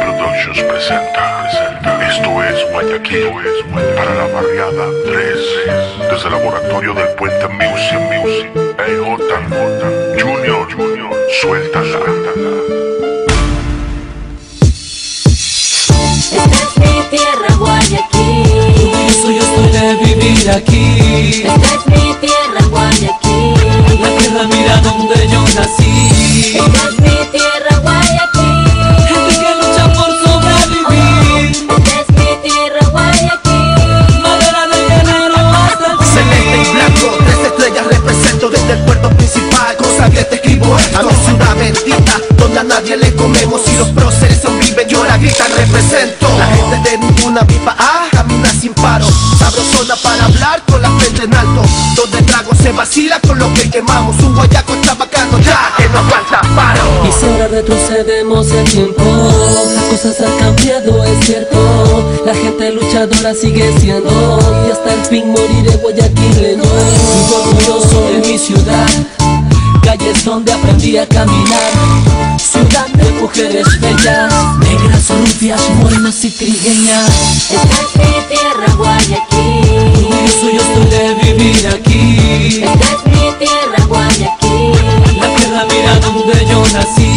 Productions presenta, presenta. Esto es Guayaquil, es para la barriada 3, desde el laboratorio del Puente Music, Music. Hey, J, J, Junior, Junior, suéltala. Esta es mi tierra Guayaquil. Eso yo estoy de vivir aquí. Esta es mi tierra Escribo esto, ciudad bendita Donde a nadie le comemos y los próceres viven Llora, gritan, represento La gente de ninguna viva, ah, camina sin paro Sabrosona para hablar con la frente en alto Donde el trago se vacila con lo que quemamos Un guayaco está bacano ya, que no aguanta paro Y si ahora retrocedemos el tiempo, las cosas han cambiado, es cierto. La gente luchadora sigue siendo, y hasta el fin moriré Guayaquil. No Vivo orgulloso de mi ciudad, calles donde aprendí a caminar. Ciudad de mujeres bellas, negras, rubias, morenas y trigueñas. Esta es mi tierra Guayaquil. Orgulloso yo estoy de vivir aquí. Esta es mi tierra Guayaquil. La tierra mira donde yo nací.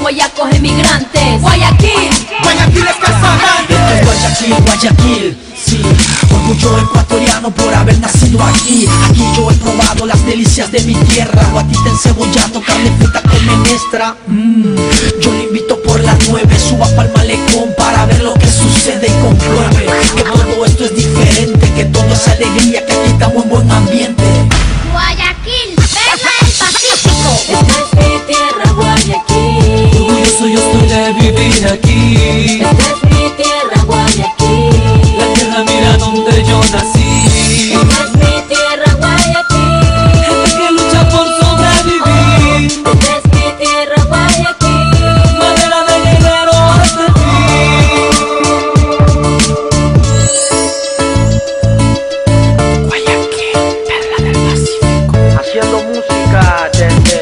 Guayacos emigrantes Guayaquil Guayaquil es casa grande Esto es Guayaquil, Guayaquil, sí. Orgullo ecuatoriano por haber nacido aquí. Aquí yo he probado las delicias de mi tierra. Guatita encebollado, carne frita con menestra. Mm, Yo le invito por las nueve Suba pa'l malecón yo nací. Esta es mi tierra Guayaquil Gente que lucha por sobrevivir. Esta es mi tierra Guayaquil Madera de llanero hasta el fin. haciendo música desde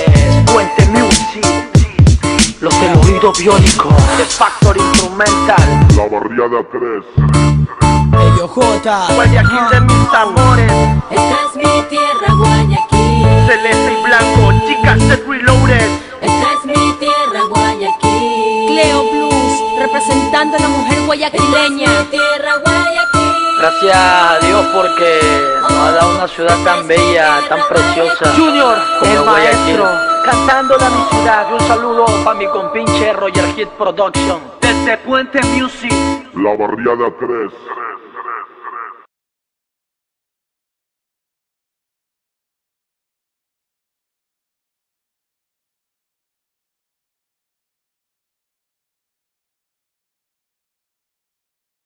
Puente Music, los del oído biónico, de Factor Instrumental, La barriada 3. Ello J. Guayaquil de mis amores, gracias a Dios porque nos ha dado una ciudad tan bella, tan preciosa. Junior, como el Guayaquil. maestro, cantando la mi ciudad, un saludo para mi compinche Roger Hit Production, desde Puente Music. La barriada 3.